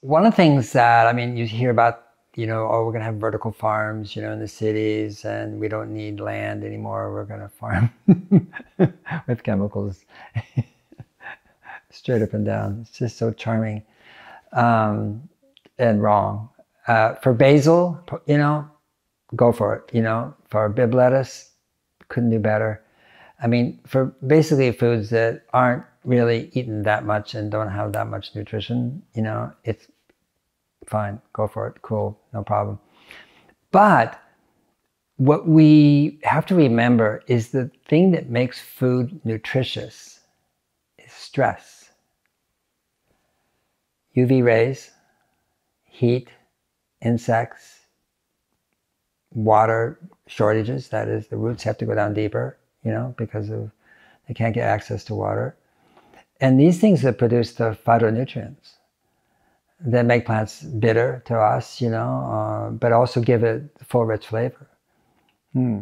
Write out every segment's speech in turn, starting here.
One of the things that, I mean, you hear about, you know, oh, we're going to have vertical farms, you know, in the cities and we don't need land anymore. We're going to farm with chemicals straight up and down. It's just so charming um, and wrong. Uh, for basil, you know, go for it. You know, for Bibb lettuce, couldn't do better. I mean, for basically foods that aren't really eaten that much and don't have that much nutrition, you know, it's fine. Go for it. Cool. No problem. But what we have to remember is the thing that makes food nutritious is stress. UV rays, heat, insects, water shortages. That is, the roots have to go down deeper, you know, because of they can't get access to water. And these things that produce the phytonutrients that make plants bitter to us, you know, uh, but also give it full rich flavor. Hmm.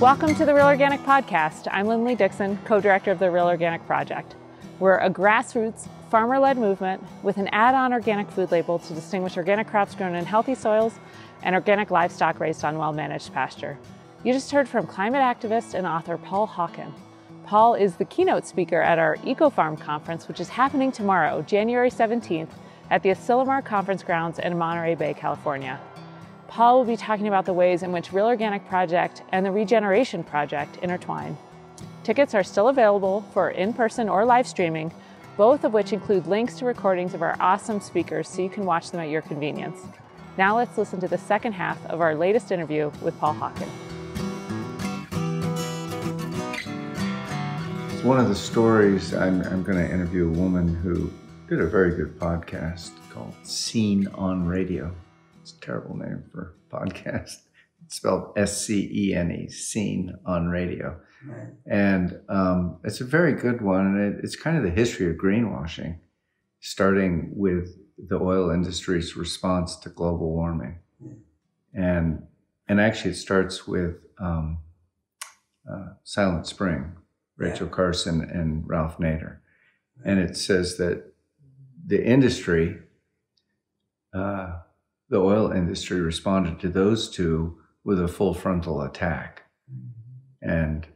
Welcome to the Real Organic Podcast. I'm Linley Dixon, co director of the Real Organic Project. We're a grassroots, farmer led movement with an add on organic food label to distinguish organic crops grown in healthy soils and organic livestock raised on well managed pasture. You just heard from climate activist and author Paul Hawken. Paul is the keynote speaker at our EcoFarm conference, which is happening tomorrow, January 17th, at the Asilomar Conference Grounds in Monterey Bay, California. Paul will be talking about the ways in which Real Organic Project and the Regeneration Project intertwine. Tickets are still available for in person or live streaming, both of which include links to recordings of our awesome speakers so you can watch them at your convenience. Now let's listen to the second half of our latest interview with Paul Hawken. It's one of the stories I'm, I'm going to interview a woman who did a very good podcast called Scene on Radio. It's a terrible name for podcast. It's spelled S C E N E, Scene on Radio. Right. And um, it's a very good one. And it, it's kind of the history of greenwashing, starting with the oil industry's response to global warming. Yeah. And, and actually, it starts with um, uh, Silent Spring, Rachel yeah. Carson and Ralph Nader. And it says that the industry, uh, the oil industry responded to those two with a full frontal attack. Mm-hmm. And,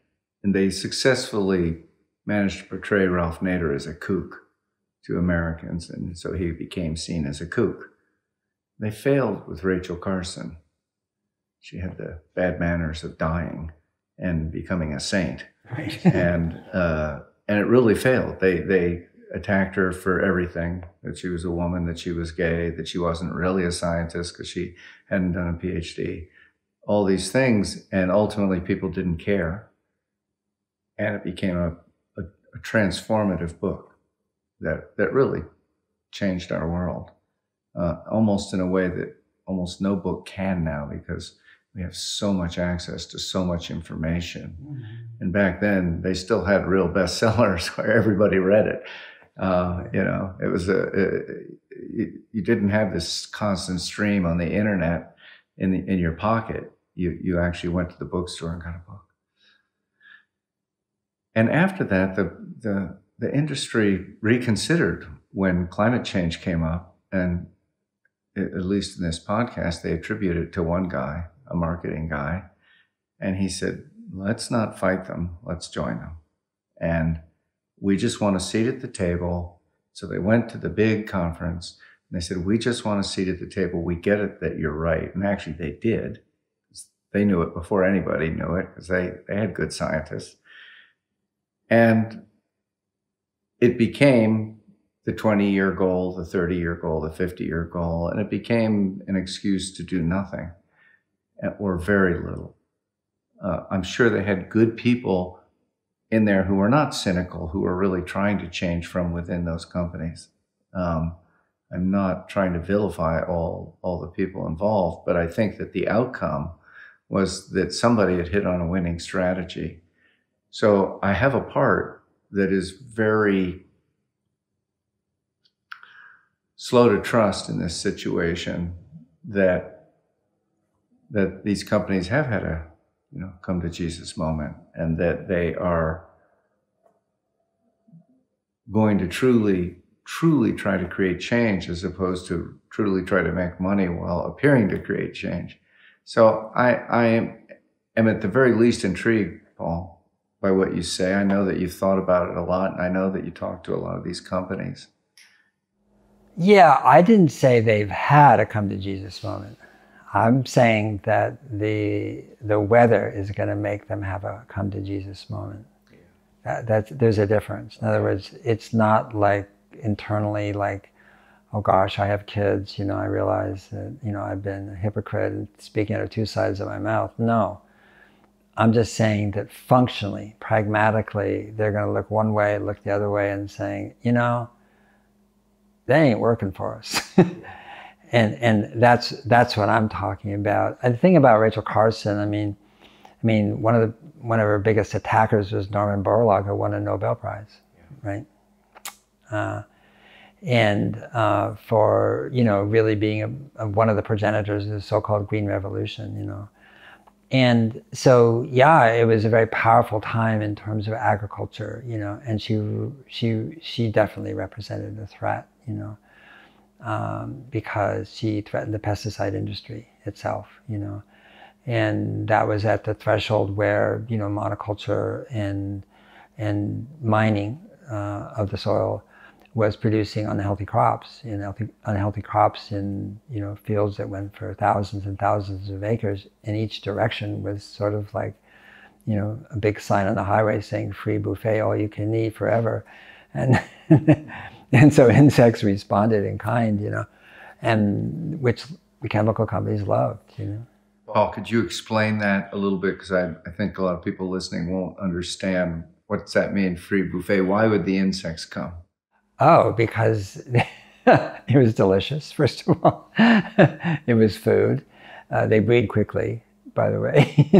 and they successfully managed to portray Ralph Nader as a kook to Americans. And so he became seen as a kook. They failed with Rachel Carson. She had the bad manners of dying and becoming a saint. Right. and, uh, and it really failed. They, they attacked her for everything that she was a woman, that she was gay, that she wasn't really a scientist because she hadn't done a PhD, all these things. And ultimately, people didn't care. And it became a, a, a transformative book that, that really changed our world uh, almost in a way that almost no book can now because we have so much access to so much information. Mm-hmm. And back then, they still had real bestsellers where everybody read it. Uh, you know, it was a, you, you, didn't have this constant stream on the internet in the, in your pocket. You you actually went to the bookstore and got a book. And after that, the the the industry reconsidered when climate change came up, and at least in this podcast, they attribute it to one guy, a marketing guy, and he said, "Let's not fight them. Let's join them." And we just want a seat at the table. So they went to the big conference and they said, We just want a seat at the table. We get it that you're right. And actually, they did. They knew it before anybody knew it because they, they had good scientists. And it became the 20 year goal, the 30 year goal, the 50 year goal, and it became an excuse to do nothing or very little. Uh, I'm sure they had good people in there who were not cynical, who were really trying to change from within those companies. Um, I'm not trying to vilify all all the people involved, but I think that the outcome was that somebody had hit on a winning strategy. So I have a part that is very slow to trust in this situation that that these companies have had a, you know, come to Jesus moment and that they are going to truly, truly try to create change as opposed to truly try to make money while appearing to create change. So I, I am, am at the very least intrigued, Paul, by what you say. I know that you've thought about it a lot and I know that you talk to a lot of these companies. Yeah, I didn't say they've had a come to Jesus moment. I'm saying that the the weather is going to make them have a come to Jesus moment. Yeah. That, that's there's a difference. In other words, it's not like internally like, oh gosh, I have kids. You know, I realize that you know I've been a hypocrite and speaking out of two sides of my mouth. No, I'm just saying that functionally, pragmatically, they're going to look one way, look the other way, and saying, you know they ain't working for us. and and that's that's what I'm talking about. The thing about Rachel Carson, I mean, I mean one of the one of her biggest attackers was Norman Borlaug, who won a Nobel Prize, yeah. right? Uh, and uh, for you know really being a, a, one of the progenitors of the so-called Green Revolution, you know. And so, yeah, it was a very powerful time in terms of agriculture, you know, and she she she definitely represented a threat you know, um, because she threatened the pesticide industry itself, you know. And that was at the threshold where, you know, monoculture and, and mining uh, of the soil was producing unhealthy crops, unhealthy, unhealthy crops in, you know, fields that went for thousands and thousands of acres in each direction was sort of like, you know, a big sign on the highway saying free buffet, all you can eat forever. And And so insects responded in kind, you know, and which the chemical companies loved, you know. Paul, could you explain that a little bit? Because I, I think a lot of people listening won't understand what's that mean, free buffet? Why would the insects come? Oh, because it was delicious, first of all. it was food. Uh, they breed quickly, by the way,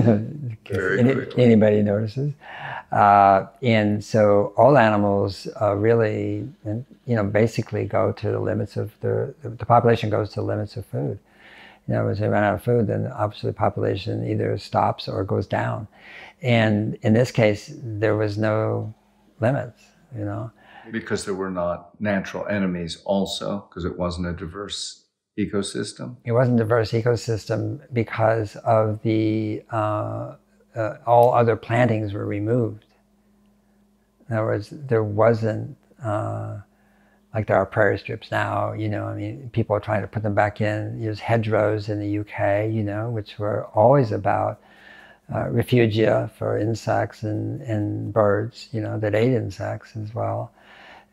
any, anybody notices. Uh, and so all animals uh, really, you know, basically go to the limits of the, the population goes to the limits of food. You know, as they run out of food, then obviously the population either stops or goes down. And in this case, there was no limits, you know. Because there were not natural enemies also, because it wasn't a diverse ecosystem? It wasn't a diverse ecosystem because of the uh, uh, all other plantings were removed. In other words, there wasn't uh, like there are prairie strips now. You know, I mean, people are trying to put them back in. There's hedgerows in the UK, you know, which were always about uh, refugia for insects and, and birds, you know, that ate insects as well.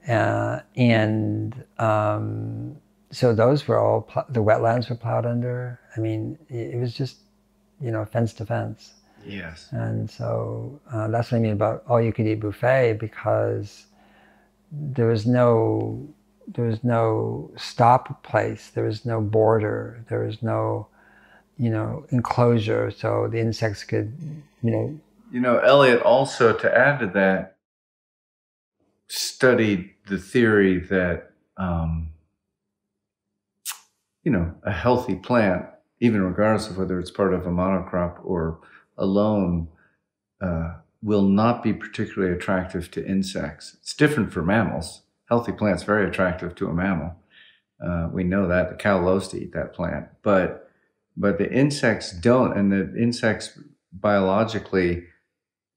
Uh, and um, so those were all, the wetlands were plowed under. I mean, it, it was just, you know, fence to fence. Yes. And so uh, that's what I mean about all you could eat buffet because there was no there was no stop place, there was no border, there was no you know enclosure, so the insects could you know. You know, Elliot also to add to that studied the theory that um, you know a healthy plant, even regardless of whether it's part of a monocrop or alone uh, will not be particularly attractive to insects. It's different for mammals. Healthy plants very attractive to a mammal. Uh, we know that the cow loves to eat that plant, but but the insects don't, and the insects biologically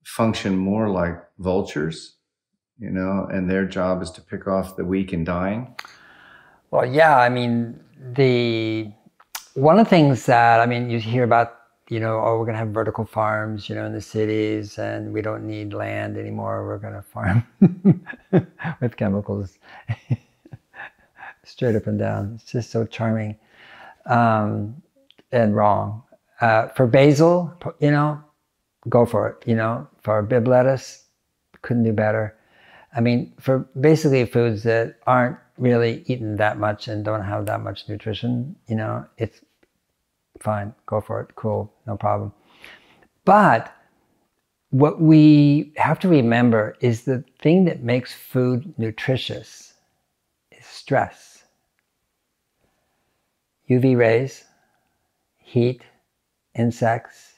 function more like vultures, you know, and their job is to pick off the weak and dying. Well, yeah, I mean the one of the things that I mean you hear about you know, oh, we're going to have vertical farms, you know, in the cities and we don't need land anymore. We're going to farm with chemicals straight up and down. It's just so charming um, and wrong. Uh, for basil, you know, go for it. You know, for Bibb lettuce, couldn't do better. I mean, for basically foods that aren't really eaten that much and don't have that much nutrition, you know, it's fine, go for it, cool, no problem. But what we have to remember is the thing that makes food nutritious is stress. UV rays, heat, insects,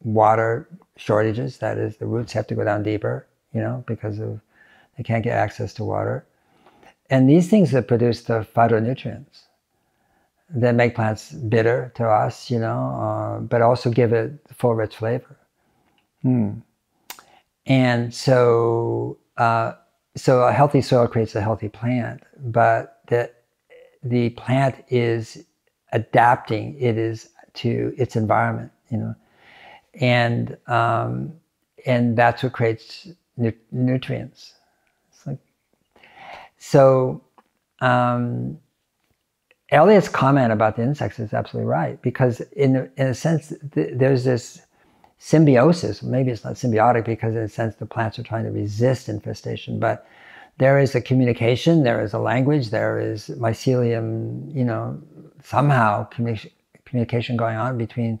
water shortages. That is, the roots have to go down deeper, you know, because of they can't get access to water. And these things that produce the phytonutrients that make plants bitter to us, you know, uh, but also give it full, rich flavor. Hmm. And so, uh, so a healthy soil creates a healthy plant, but the the plant is adapting. It is to its environment, you know, and um, and that's what creates nu- nutrients. Like, so. Um, comment about the insects is absolutely right because, in in a sense, th- there's this symbiosis. Maybe it's not symbiotic because, in a sense, the plants are trying to resist infestation, but there is a communication, there is a language, there is mycelium. You know, somehow communi- communication going on between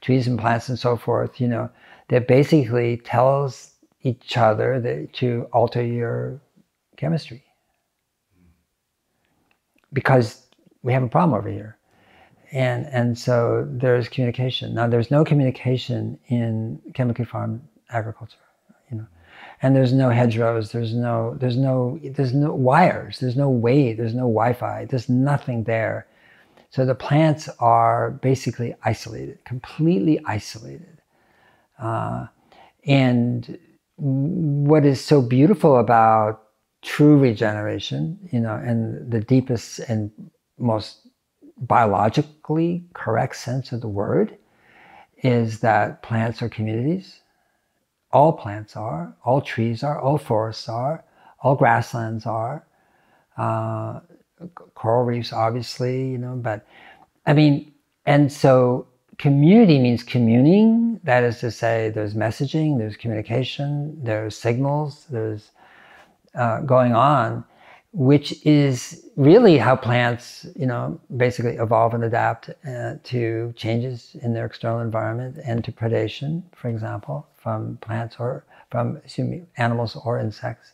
trees and plants and so forth. You know, that basically tells each other that to alter your chemistry because we have a problem over here. And, and so there's communication. Now, there's no communication in chemically farmed agriculture, you know, and there's no hedgerows, there's no, there's no, there's no wires, there's no way, there's no Wi-Fi, there's nothing there. So the plants are basically isolated, completely isolated. Uh, and what is so beautiful about true regeneration, you know, and the deepest and most biologically correct sense of the word is that plants are communities. All plants are, all trees are, all forests are, all grasslands are, uh, coral reefs, obviously, you know, but I mean, and so community means communing. That is to say, there's messaging, there's communication, there's signals, there's uh, going on which is really how plants, you know, basically evolve and adapt uh, to changes in their external environment and to predation, for example, from plants or from me, animals or insects.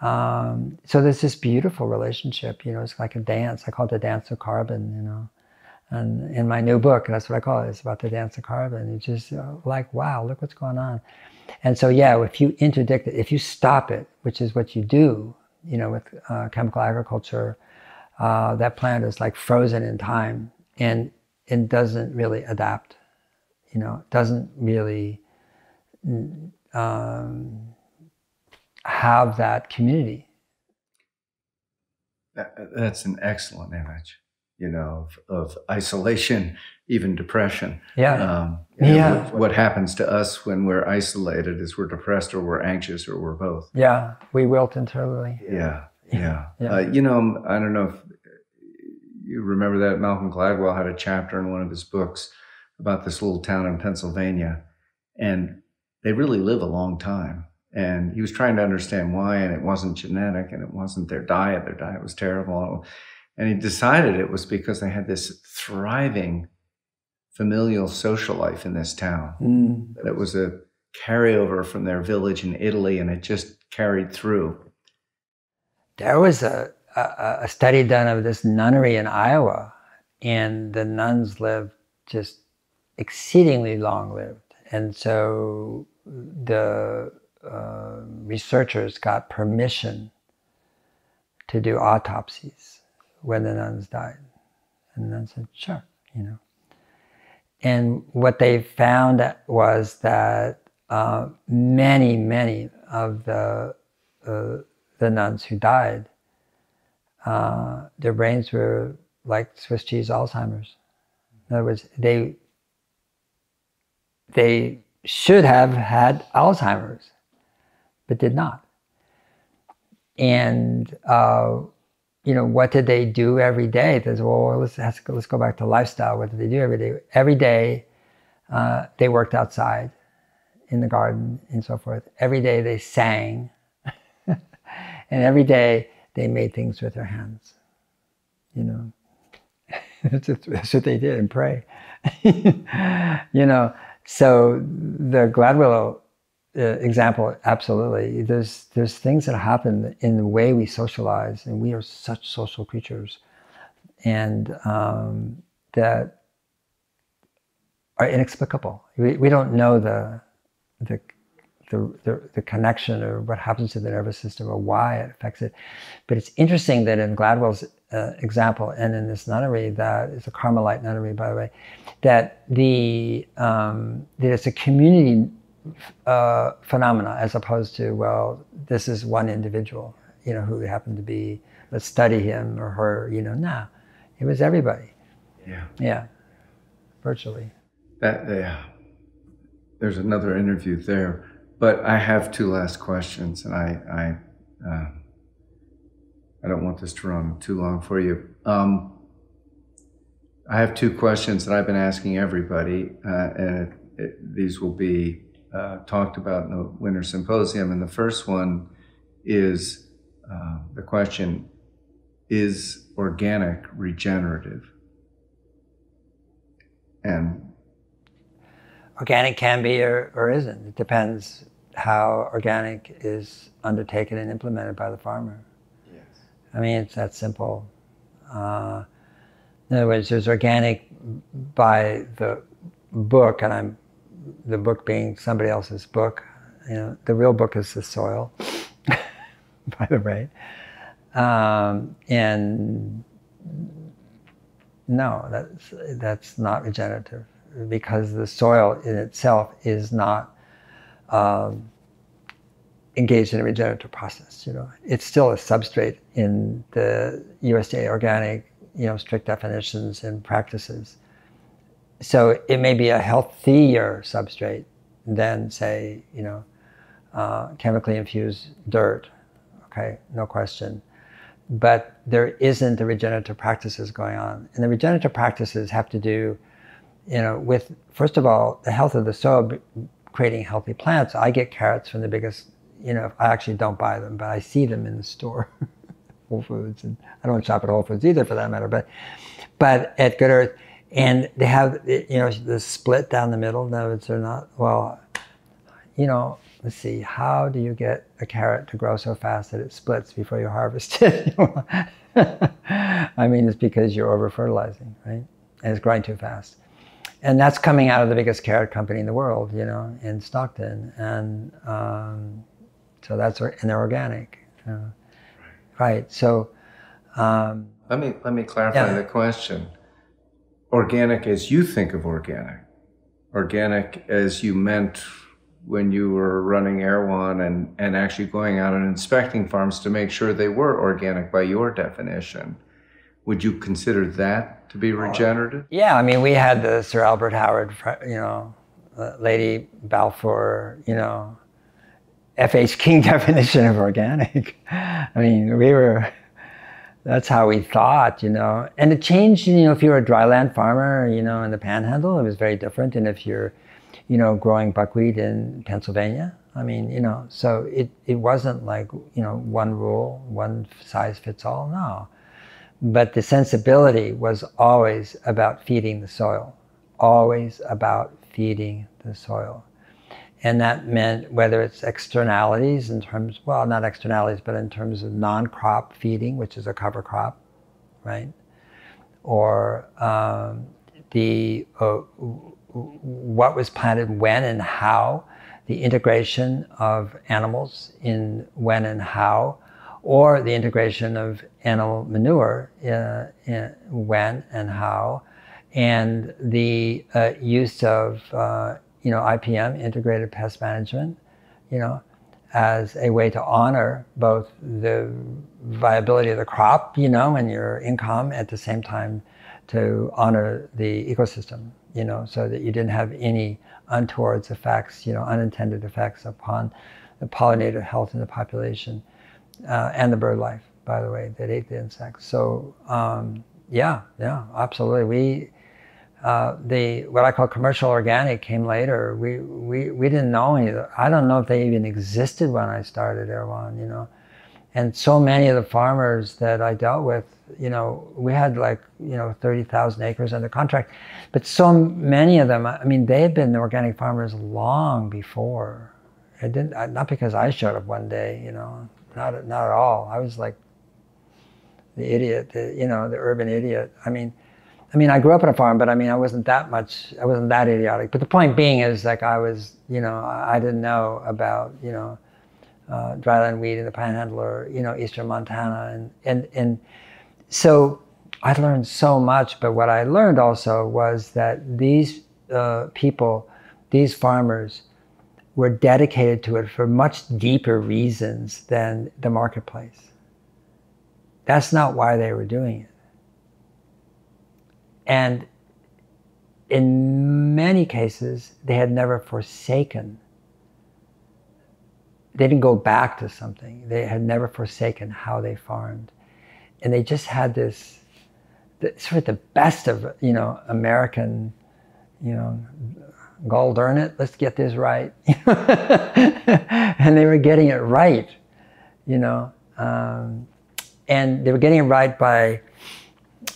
Um, so there's this beautiful relationship, you know, it's like a dance. I call it the dance of carbon, you know. And in my new book, that's what I call it. It's about the dance of carbon. It's just uh, like, wow, look what's going on. And so, yeah, if you interdict it, if you stop it, which is what you do, you know, with uh, chemical agriculture, uh, that plant is like frozen in time and it doesn't really adapt. You know, doesn't really um, have that community. That, that's an excellent image, you know, of, of isolation, even depression. Yeah. Um, yeah. What, what, happens to us when we're isolated is we're depressed or we're anxious or we're both. Yeah. We wilt internally. Yeah. Yeah. yeah. Uh, you know, I don't know if you remember that Malcolm Gladwell had a chapter in one of his books about this little town in Pennsylvania, and they really live a long time. And he was trying to understand why, and it wasn't genetic, and it wasn't their diet. Their diet was terrible. And he decided it was because they had this thriving familial social life in this town. Mm. That it was a carryover from their village in Italy, and it just carried through. There was a, a, a study done of this nunnery in Iowa, and the nuns lived just exceedingly long lived. And so the uh, researchers got permission to do autopsies when the nuns died. And the nuns said, sure, you know. And what they found was that uh, many, many of the, uh, the nuns who died, uh, their brains were like Swiss cheese Alzheimer's. In other words, they, they should have had Alzheimer's, but did not. And uh, you know, what did they do every day? There's, well, let's, let's go back to lifestyle. What did they do every day? Every day, uh, they worked outside in the garden and so forth. Every day they sang. and every day they made things with their hands. You know, that's, what they did and pray. you know, so the Gladwell uh, example, absolutely. There's there's things that happen in the way we socialize, and we are such social creatures, and um, that are inexplicable. We, we don't know the, the, the, the, the connection or what happens to the nervous system or why it affects it. But it's interesting that in Gladwell's uh, example and in this nunnery that is a Carmelite nunnery, by the way, that the um, that it's a community uh, phenomena as opposed to well, this is one individual, you know, who happened to be let's study him or her, you know. Nah, it was everybody. Yeah. Yeah. Virtually. That yeah. There's another interview there, but I have two last questions, and I I. Uh, I don't want this to run too long for you. Um, I have two questions that I've been asking everybody, uh, and it, it, these will be uh, talked about in the Winter Symposium. And the first one is uh, the question Is organic regenerative? And organic can be or, or isn't. It depends how organic is undertaken and implemented by the farmer. Yes. I mean, it's that simple. Uh, in other words, there's organic by the book, and I'm the book being somebody else's book. You know, the real book is the soil, by the way. Um, and no, that's that's not regenerative because the soil in itself is not. Um, engaged in a regenerative process. You know, it's still a substrate in the USDA organic, you know, strict definitions and practices. So it may be a healthier substrate than, say, you know, uh, chemically infused dirt. Okay, no question. But there isn't the regenerative practices going on, and the regenerative practices have to do, you know, with first of all the health of the soil, creating healthy plants. I get carrots from the biggest you know, I actually don't buy them, but I see them in the store, Whole Foods, and I don't shop at Whole Foods either for that matter. But, but at Good Earth, and they have you know the split down the middle. No, they're not. Well, you know, let's see. How do you get a carrot to grow so fast that it splits before you harvest it? I mean, it's because you're over fertilizing, right? And it's growing too fast and that's coming out of the biggest carrot company in the world, you know, in Stockton. And um, so that's and they're organic, uh, right? So um, let me let me clarify yeah. the question. Organic as you think of organic, organic as you meant when you were running Erewhon and, and actually going out and inspecting farms to make sure they were organic by your definition. Would you consider that to be regenerative? Yeah, I mean, we had the Sir Albert Howard, you know, uh, Lady Balfour, you know, F.H. King definition of organic. I mean, we were, that's how we thought, you know. And it changed, you know, if you're a dryland farmer, you know, in the panhandle, it was very different. And if you're, you know, growing buckwheat in Pennsylvania, I mean, you know, so it, it wasn't like, you know, one rule, one size fits all, no. But the sensibility was always about feeding the soil, always about feeding the soil. And that meant whether it's externalities in terms, well, not externalities, but in terms of non crop feeding, which is a cover crop, right? Or um, the uh, what was planted when and how, the integration of animals in when and how, or the integration of animal manure uh, in when and how, and the uh, use of uh, you know, IPM, integrated pest management, you know, as a way to honor both the viability of the crop, you know, and your income at the same time to honor the ecosystem, you know, so that you didn't have any untoward effects, you know, unintended effects upon the pollinator health in the population uh, and the bird life, by the way, that ate the insects. So, um, yeah, yeah, absolutely. We, uh, the what I call commercial organic came later. We we we didn't know any. I don't know if they even existed when I started Erewhon, you know. And so many of the farmers that I dealt with, you know, we had like you know thirty thousand acres under contract, but so many of them. I mean, they had been organic farmers long before. It didn't not because I showed up one day, you know, not not at all. I was like the idiot, the, you know, the urban idiot. I mean I mean, I grew up on a farm, but I mean, I wasn't that much. I wasn't that idiotic. But the point being is, like, I was, you know, I didn't know about, you know, uh, dryland wheat in the Panhandle or, you know, eastern Montana, and and and so I learned so much. But what I learned also was that these uh, people, these farmers, were dedicated to it for much deeper reasons than the marketplace. That's not why they were doing it. And in many cases, they had never forsaken. They didn't go back to something. They had never forsaken how they farmed. And they just had this, sort of the best of, you know, American, you know, gall darn it, let's get this right. and they were getting it right, you know. Um, and they were getting it right by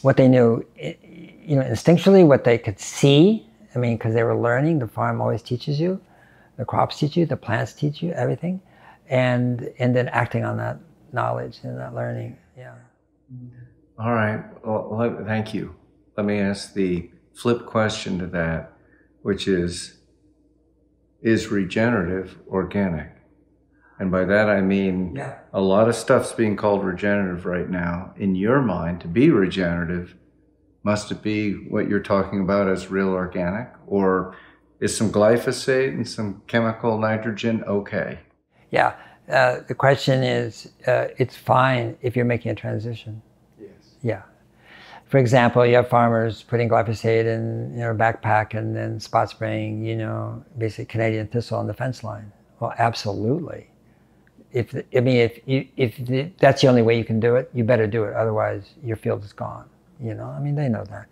what they knew you know, instinctually what they could see. I mean, because they were learning. The farm always teaches you, the crops teach you, the plants teach you everything, and and then acting on that knowledge and that learning. Yeah. All right. Well, let, thank you. Let me ask the flip question to that, which is: Is regenerative organic? And by that I mean yeah. a lot of stuff's being called regenerative right now. In your mind, to be regenerative must it be what you're talking about as real organic? Or is some glyphosate and some chemical nitrogen okay? Yeah. Uh, the question is uh, it's fine if you're making a transition. Yes. Yeah. For example, you have farmers putting glyphosate in their backpack and then spot spraying, you know, basic Canadian thistle on the fence line. Well, absolutely. If I mean, if you, if that's the only way you can do it, you better do it. Otherwise, your field is gone. You know, I mean, they know that.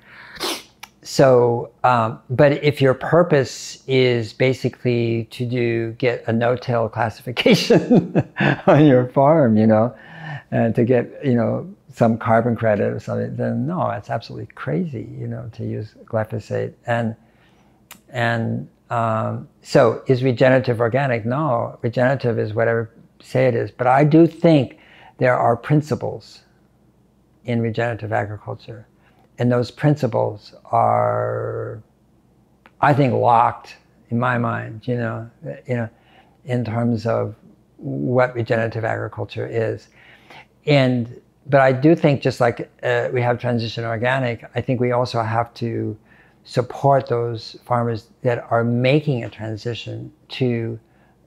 So, um, but if your purpose is basically to do get a no-till classification on your farm, you know, and to get you know some carbon credit or something, then no, it's absolutely crazy, you know, to use glyphosate. And and um, so, is regenerative organic? No, regenerative is whatever say it is. But I do think there are principles in regenerative agriculture. And those principles are, I think, locked in my mind, you know, you know, in terms of what regenerative agriculture is. And but I do think just like uh, we have transition organic, I think we also have to support those farmers that are making a transition to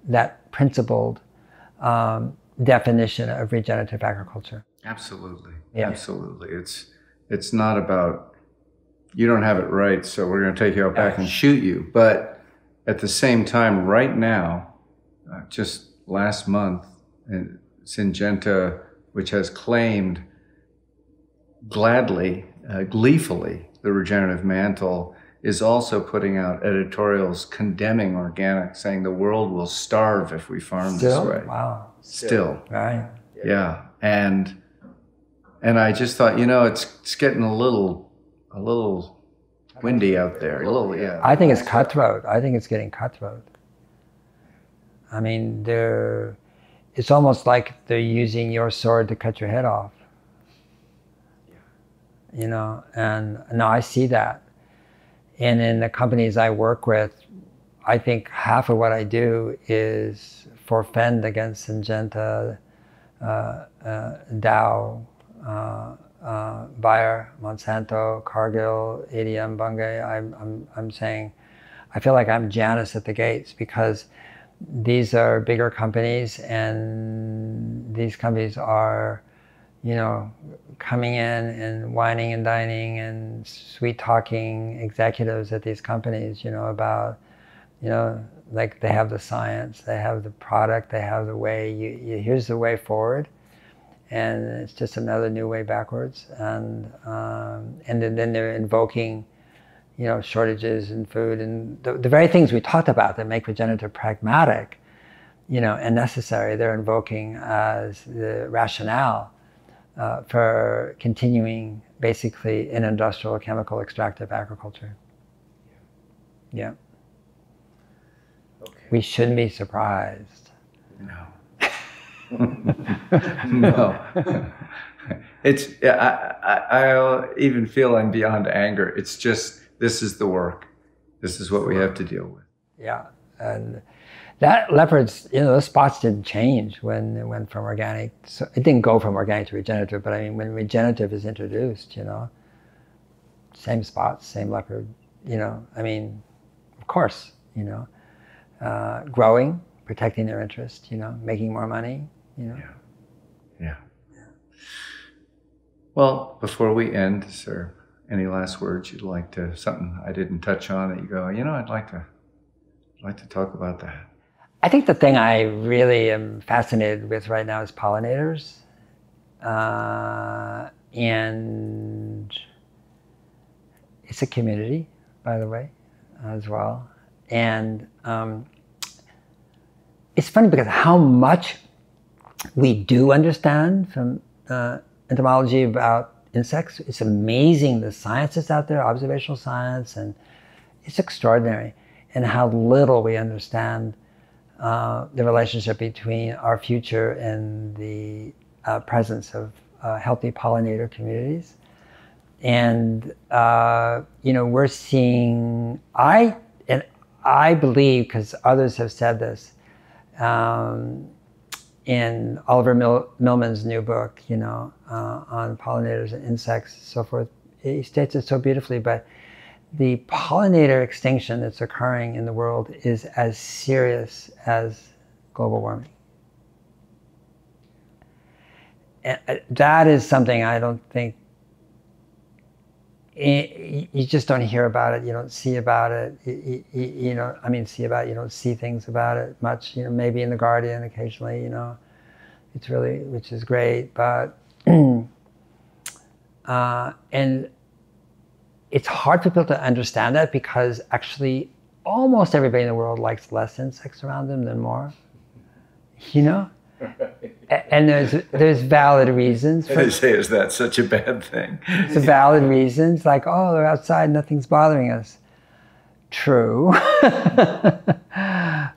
that principled um, definition of regenerative agriculture. Absolutely. Yeah. Absolutely. It's it's not about you don't have it right, so we're going to take you out back and shoot you. But at the same time, right now, uh, just last month, and Syngenta, which has claimed gladly, uh, gleefully, the regenerative mantle, is also putting out editorials condemning organic, saying the world will starve if we farm Still? this way. Wow. Still. Right. Yeah. And and I just thought, you know, it's it's getting a little a little windy out there. A little, yeah. I think it's cutthroat. I think it's getting cutthroat. I mean, they're it's almost like they're using your sword to cut your head off. You know, and no, I see that. And in the companies I work with, I think half of what I do is forfend against Syngenta, uh, uh, Dow, uh, uh, Bayer, Monsanto, Cargill, ADM, Bunge. I'm, I'm, I'm saying, I feel like I'm Janus at the gates because these are bigger companies and these companies are, you know, coming in and whining and dining and sweet talking executives at these companies, you know, about, you know, like they have the science, they have the product, they have the way, you, you here's the way forward and it's just another new way backwards. And um, and then, then, they're invoking, you know, shortages in food and the, the very things we talked about that make regenerative pragmatic, you know, and necessary. They're invoking as the rationale uh, for continuing basically in industrial chemical extractive agriculture. Yeah. Okay. We shouldn't be surprised. No. no. It's I, I I even feel I'm beyond anger. It's just this is the work. This is what we have to deal with. Yeah, and that leopards, you know, those spots didn't change when it went from organic. So it didn't go from organic to regenerative, but I mean, when regenerative is introduced, you know, same spots, same leopard. You know, I mean, of course, you know, uh, growing, protecting their interest. You know, making more money. You know. Yeah. Yeah. Well, before we end, is there any last words you'd like to something I didn't touch on that you go, you know, I'd like to I'd like to talk about that. I think the thing I really am fascinated with right now is pollinators. Uh, and it's a community, by the way, as well. And um, it's funny because how much we do understand from uh, entomology about insects. It's amazing the science that's out there, observational science, and it's extraordinary. And how little we understand uh, the relationship between our future and the uh, presence of uh, healthy pollinator communities. And uh, you know, we're seeing. I and I believe because others have said this. Um, in Oliver Mill, Milman's new book, you know, uh, on pollinators and insects and so forth. He states it so beautifully, but the pollinator extinction that's occurring in the world is as serious as global warming. And uh, that is something I don't think you just don't hear about it. You don't see about it. You, you, you, know, I mean, see about it. You don't see things about it much. You know, maybe in the Guardian occasionally. You know, it's really, which is great. But uh, and it's hard for people to understand that because actually, almost everybody in the world likes less insects around them than more. You know, and there's there's valid reasons. For, say, is that such a bad thing? It's valid reasons, like oh, they're outside, nothing's bothering us. True,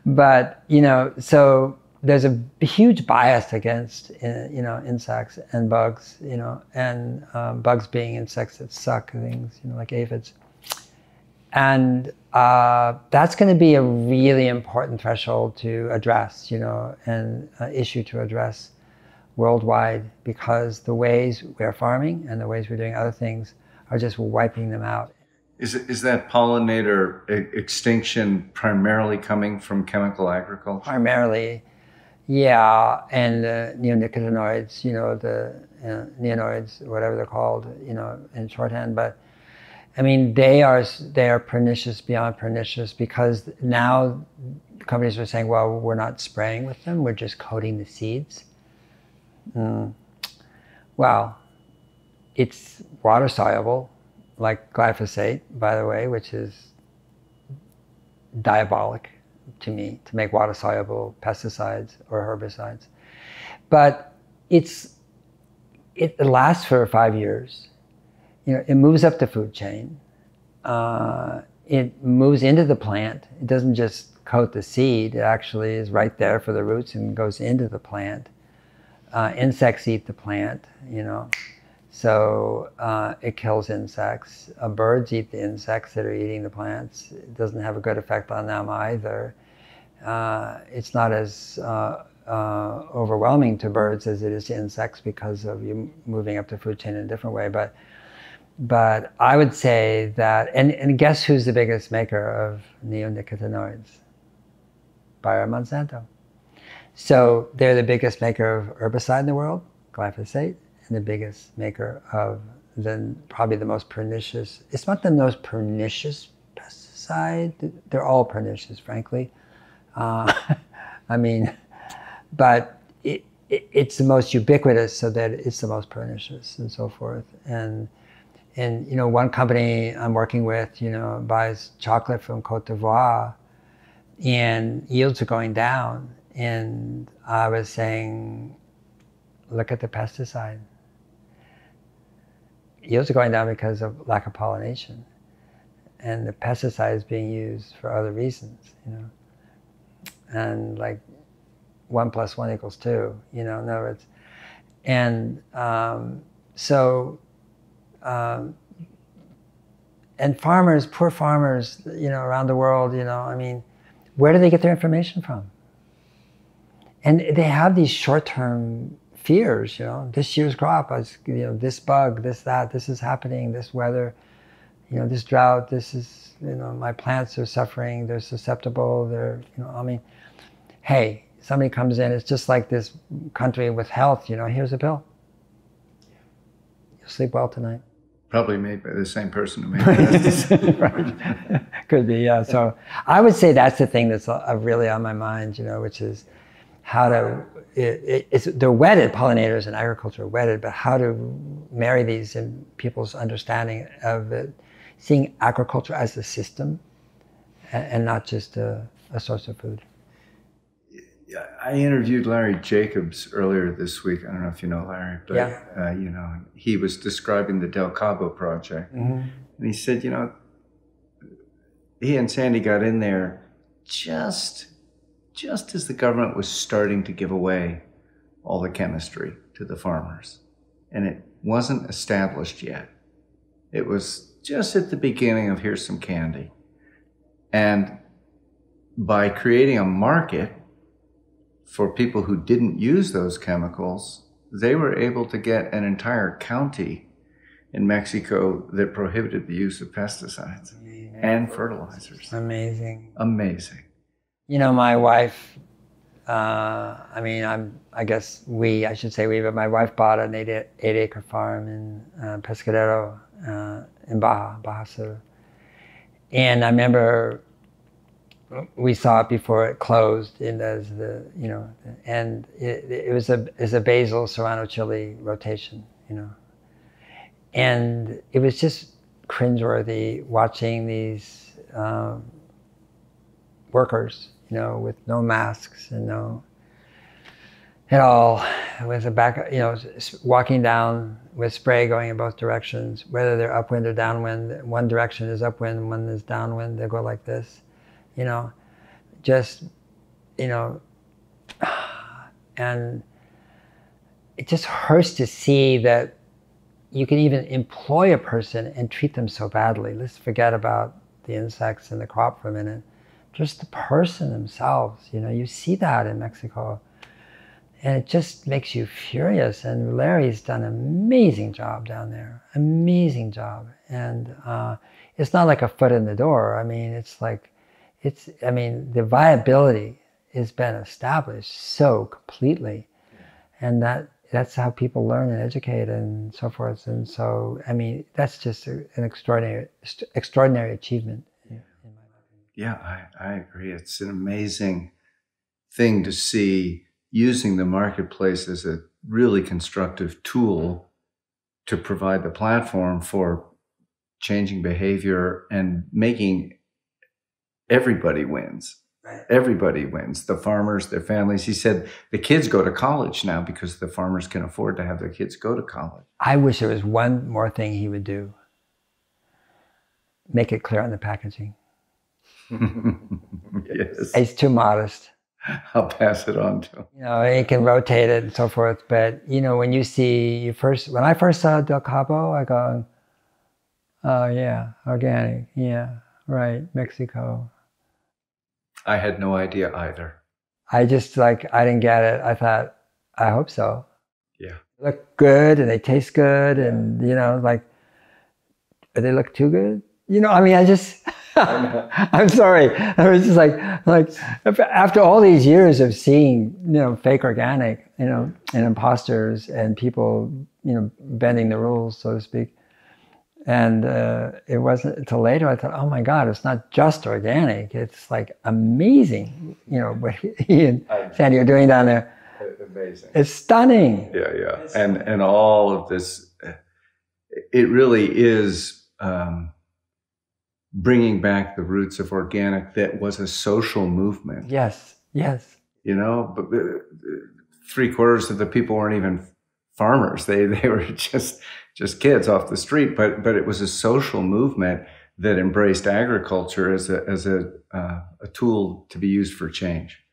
but you know, so there's a huge bias against uh, you know insects and bugs, you know, and um, bugs being insects that suck things, you know, like aphids, and uh, that's going to be a really important threshold to address, you know, and uh, issue to address worldwide because the ways we're farming and the ways we're doing other things are just wiping them out. Is, is that pollinator extinction primarily coming from chemical agriculture? Primarily, yeah, and uh, neonicotinoids, you know, the uh, neonoids, whatever they're called, you know, in shorthand, but I mean, they are they are pernicious beyond pernicious because now companies are saying, well, we're not spraying with them; we're just coating the seeds. Mm. Well, it's water soluble, like glyphosate, by the way, which is diabolic to me to make water soluble pesticides or herbicides. But it's it lasts for five years you know, it moves up the food chain. Uh, it moves into the plant. It doesn't just coat the seed. It actually is right there for the roots and goes into the plant. Uh, insects eat the plant, you know. So uh, it kills insects. Uh, birds eat the insects that are eating the plants. It doesn't have a good effect on them either. Uh, it's not as uh, uh, overwhelming to birds as it is to insects because of you moving up the food chain in a different way. But but I would say that, and, and guess who's the biggest maker of neonicotinoids? Bayer Monsanto. So they're the biggest maker of herbicide in the world, glyphosate, and the biggest maker of the probably the most pernicious. It's not the most pernicious pesticide. They're all pernicious, frankly. Uh, I mean, but it, it, it's the most ubiquitous, so that it's the most pernicious, and so forth. And and you know, one company I'm working with, you know, buys chocolate from Cote d'Ivoire, and yields are going down. And I was saying, look at the pesticide. Yields are going down because of lack of pollination, and the pesticide is being used for other reasons, you know. And like, one plus one equals two. You know, in other words, and um, so, um, and farmers, poor farmers, you know, around the world, you know, I mean, where do they get their information from? And they have these short-term fears, you know, this year's crop, is, you know, this bug, this, that, this is happening, this weather, you know, this drought, this is, you know, my plants are suffering, they're susceptible, they're, you know, I mean, hey, somebody comes in, it's just like this country with health, you know, here's a pill. You'll sleep well tonight. Probably made by the same person who made it. right. Could be, yeah. So I would say that's the thing that's uh, really on my mind, you know, which is how to, it, it, they're wedded, pollinators and agriculture are wedded, but how to marry these in people's understanding of it, seeing agriculture as a system and, and not just a, a source of food. I interviewed Larry Jacobs earlier this week. I don't know if you know Larry, but yeah. uh, you know he was describing the Del Cabo project, mm-hmm. and he said, you know, he and Sandy got in there just just as the government was starting to give away all the chemistry to the farmers, and it wasn't established yet. It was just at the beginning of here's some candy, and by creating a market for people who didn't use those chemicals, they were able to get an entire county in Mexico that prohibited the use of pesticides and fertilizers. Amazing. Amazing. You know, my wife, uh, I mean, I'm, I guess we, I should say we, but my wife bought an eight, eight acre farm in uh, Pescadero uh, in Baja, Baja Sur. And I remember we saw it before it closed in as the you know and it, it was a is a basil serrano chili rotation you know. And it was just cringeworthy watching these um, workers you know with no masks and no at all with a back you know walking down with spray going in both directions whether they're upwind or downwind one direction is upwind one is downwind they go like this you know, just, you know, and it just hurts to see that you can even employ a person and treat them so badly. Let's forget about the insects and the crop for a minute. Just the person themselves, you know, you see that in Mexico. And it just makes you furious. And Larry's done an amazing job down there. Amazing job. And uh, it's not like a foot in the door. I mean, it's like it's i mean the viability has been established so completely. And that that's how people learn and educate and so forth. And so i mean that's just a, an extraordinary extraordinary achievement. Yeah I, I agree. It's an amazing thing to see using the marketplace as a really constructive tool to provide the platform for changing behavior and making everybody wins. Everybody wins. The farmers, their families. He said the kids go to college now because the farmers can afford to have their kids go to college. I wish there was one more thing he would do. Make it clear on the packaging. yes. It's too modest. I'll pass it on to him. You know, it can rotate it and so forth. But you know, when you see you first when I first saw Del Cabo, I go, Oh yeah, organic, yeah, right, Mexico. I had no idea either. I just like I didn't get it. I thought, I hope so. Yeah. They look good and they taste good and you know, like they look too good. You know, I mean I just I'm sorry. I was just like like after all these years of seeing, you know, fake organic, you know, and imposters and people, you know, bending the rules, so to speak. And uh, it wasn't until later I thought, oh my God, it's not just organic. It's like amazing, you know, what he and Sandy are doing down there. Amazing. It's stunning. Yeah, yeah. And, and all of this, it really is um, bringing back the roots of organic that was a social movement. Yes, yes. You know, but uh, three quarters of the people weren't even farmers. They, they were just just kids off the street, but but it was a social movement that embraced agriculture as a as a uh, a tool to be used for change.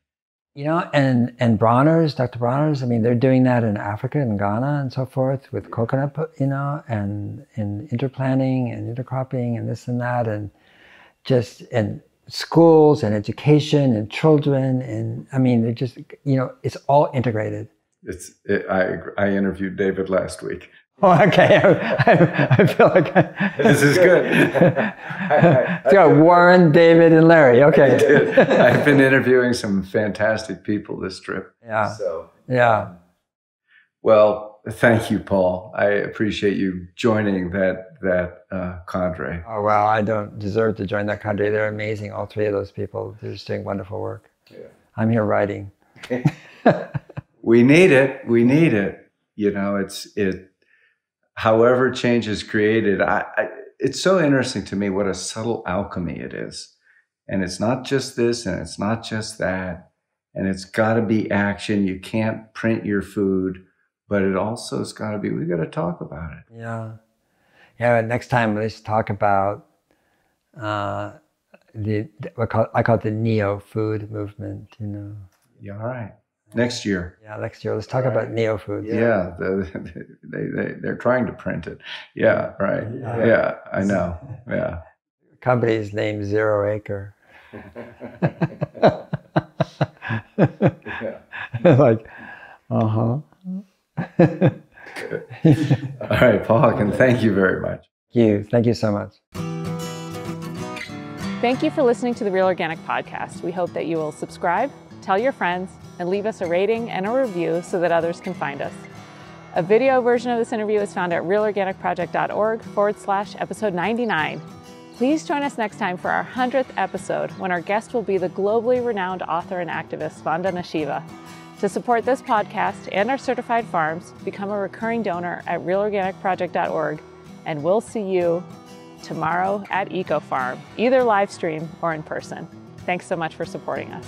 You know, and and Bronner's, Dr. Bronner's, I mean, they're doing that in Africa and Ghana and so forth with coconut, you know, and in interplanting and intercropping and this and that, and just and schools and education and children and I mean, they're just you know, it's all integrated. It's it, I I interviewed David last week. Oh, okay. I, I feel like I, This is good. it's got Warren, David, and Larry. Okay. I've been interviewing some fantastic people this trip. Yeah. So Yeah. well, thank you, Paul. I appreciate you joining that that uh, cadre. Oh wow, I don't deserve to join that cadre. They're amazing, all three of those people. They're just doing wonderful work. Yeah. I'm here writing. we need it. We need it. You know, it's it. However, change is created. I, I, it's so interesting to me what a subtle alchemy it is, and it's not just this, and it's not just that, and it's got to be action. You can't print your food, but it also has got to be. We got to talk about it. Yeah. Yeah. Next time, let's talk about uh, the what call, I call it the neo food movement. You know. Yeah. All right. Next year. Yeah. Next year, let's talk about neo food. Yeah, the, they, they, they're trying to print it. Yeah, right. Yeah. Yeah, I know. Yeah. Company's name Zero Acre. like, uh huh. All right, Paul, and thank you very much. Thank you. Thank you so much. Thank you for listening to the Real Organic Podcast. We hope that you will subscribe, tell your friends, and leave us a rating and a review so that others can find us. A video version of this interview is found at realorganicproject.org forward slash episode 99. Please join us next time for our 100th episode when our guest will be the globally renowned author and activist Vandana Shiva. To support this podcast and our certified farms, become a recurring donor at realorganicproject.org, and we'll see you tomorrow at EcoFarm, either live stream or in person. Thanks so much for supporting us.